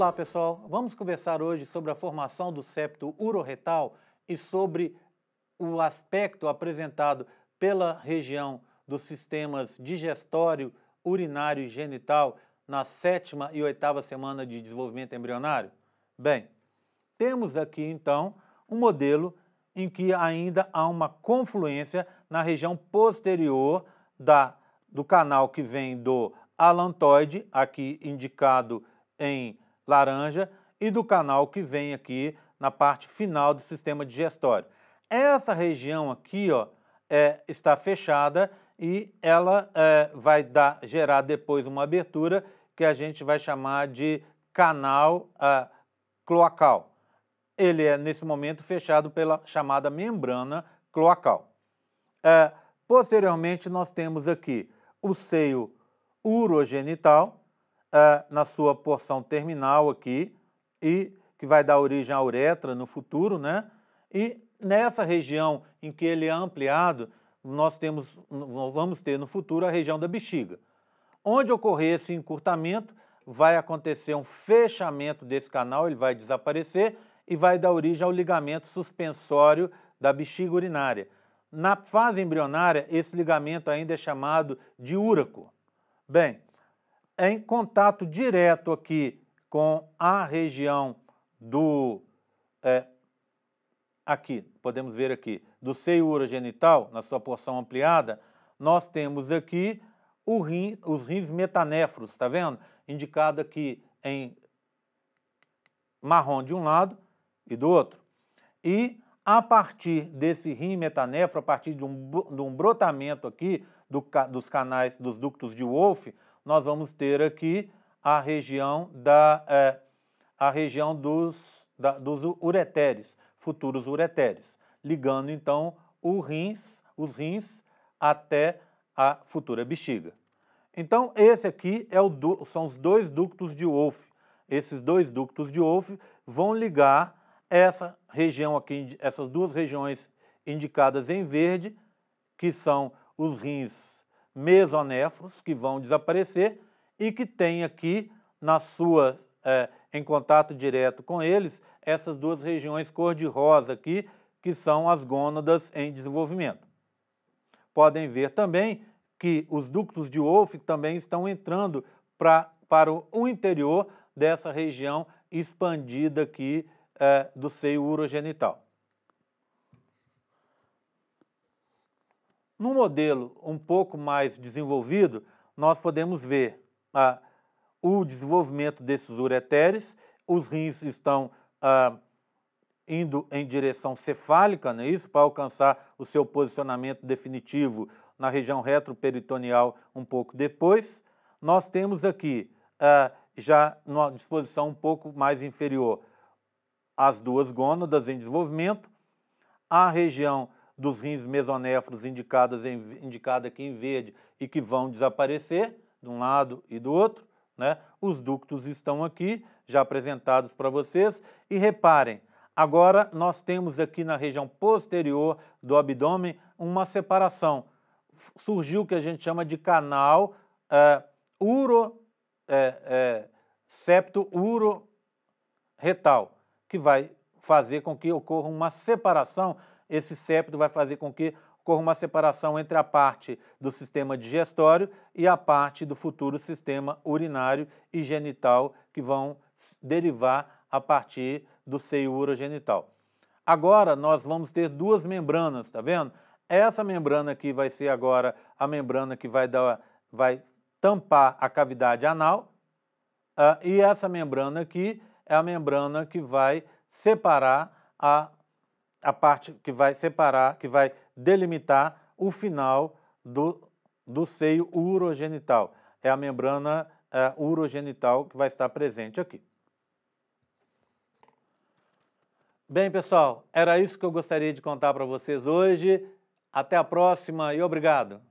Olá pessoal, vamos conversar hoje sobre a formação do septo uroretal e sobre o aspecto apresentado pela região dos sistemas digestório, urinário e genital na sétima e oitava semana de desenvolvimento embrionário? Bem, temos aqui então um modelo em que ainda há uma confluência na região posterior da, do canal que vem do alantoide, aqui indicado em laranja, e do canal que vem aqui na parte final do sistema digestório. Essa região aqui ó, é, está fechada e ela é, vai dar, gerar depois uma abertura que a gente vai chamar de canal cloacal. Ele é, nesse momento, fechado pela chamada membrana cloacal. É, posteriormente, nós temos aqui o seio urogenital, uh, na sua porção terminal aqui, e que vai dar origem à uretra no futuro, né? E nessa região em que ele é ampliado, nós temos, vamos ter no futuro a região da bexiga. Onde ocorrer esse encurtamento, vai acontecer um fechamento desse canal, ele vai desaparecer e vai dar origem ao ligamento suspensório da bexiga urinária. Na fase embrionária, esse ligamento ainda é chamado de úraco. Bem, em contato direto aqui com a região do, é, aqui, podemos ver aqui, do seio urogenital, na sua porção ampliada, nós temos aqui rim, os rins metanéfros, está vendo? Indicado aqui em marrom de um lado e do outro. E a partir desse rim metanéfro, a partir de um, de um brotamento aqui do, dos canais, dos ductos de Wolff, nós vamos ter aqui a região, da, é, a região dos, da, dos ureteres, futuros ureteres, ligando então rins, os rins até a futura bexiga. Então, esse aqui é o, são os dois ductos de Wolff. Esses dois ductos de Wolff vão ligar essa região aqui, essas duas regiões indicadas em verde, que são os rins mesonéfros, que vão desaparecer e que tem aqui na sua, é, em contato direto com eles, essas duas regiões cor-de-rosa aqui, que são as gônadas em desenvolvimento. Podem ver também que os ductos de Wolff também estão entrando pra, para o interior dessa região expandida aqui é, do seio urogenital. Num modelo um pouco mais desenvolvido, nós podemos ver ah, o desenvolvimento desses ureteres, os rins estão ah, indo em direção cefálica, não é isso? Para alcançar o seu posicionamento definitivo na região retroperitoneal um pouco depois. Nós temos aqui, ah, já numa disposição um pouco mais inferior, as duas gônadas em desenvolvimento, a região dos rins mesonéfros indicadas em, aqui em verde e que vão desaparecer de um lado e do outro. Né? Os ductos estão aqui, já apresentados para vocês. E reparem, agora nós temos aqui na região posterior do abdômen uma separação. Surgiu o que a gente chama de canal é, uro, é, é, septo uroretal, que vai fazer com que ocorra uma separação esse septo vai fazer com que ocorra uma separação entre a parte do sistema digestório e a parte do futuro sistema urinário e genital, que vão derivar a partir do seio urogenital. Agora nós vamos ter duas membranas, está vendo? Essa membrana aqui vai ser agora a membrana que vai, dar, vai tampar a cavidade anal, uh, e essa membrana aqui é a membrana que vai separar a a parte que vai separar, que vai delimitar o final do, do seio urogenital. É a membrana é, urogenital que vai estar presente aqui. Bem, pessoal, era isso que eu gostaria de contar para vocês hoje. Até a próxima e obrigado!